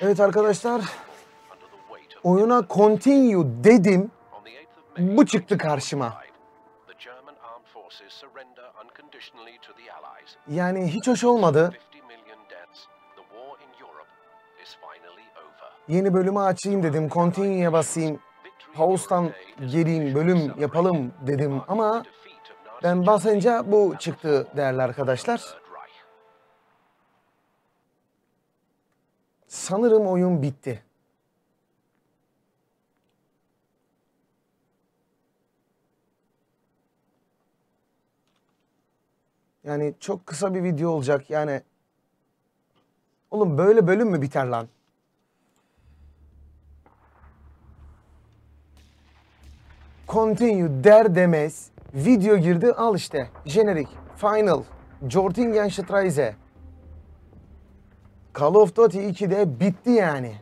Evet arkadaşlar. Oyuna continue dedim. Bu çıktı karşıma. Yani hiç hoş olmadı. Yeni bölümü açayım dedim. Continue'ye basayım. House'tan geleyim, bölüm yapalım dedim ama ben basınca bu çıktı değerli arkadaşlar. Sanırım oyun bitti. Yani çok kısa bir video olacak. Yani oğlum böyle bölüm mü biter lan? Continue der demez video girdi al işte. Jenerik, final, Jortingenstraße. Call of Duty 2'de bitti yani.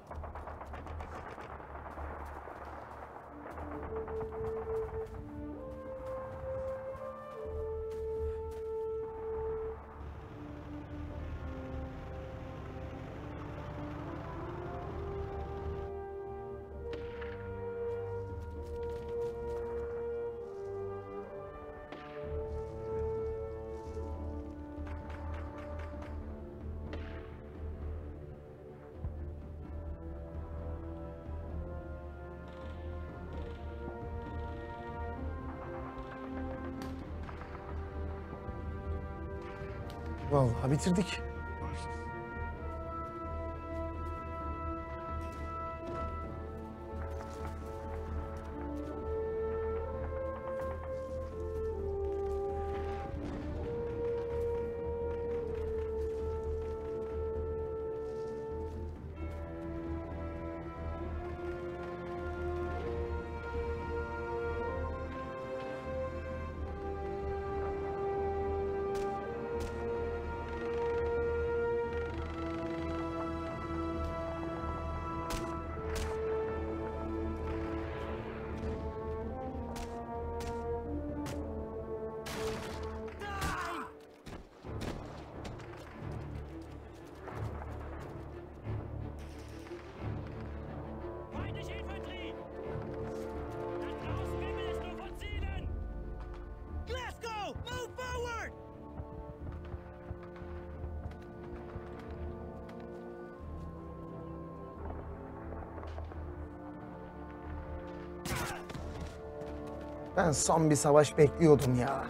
Vallahi bitirdik. Ben son bir savaş bekliyordum ya.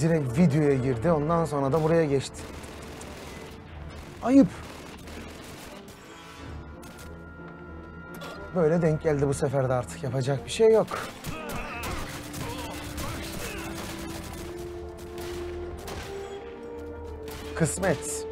Direkt videoya girdi ondan sonra da buraya geçti. Ayıp. Böyle denk geldi bu sefer de artık yapacak bir şey yok. Kısmet.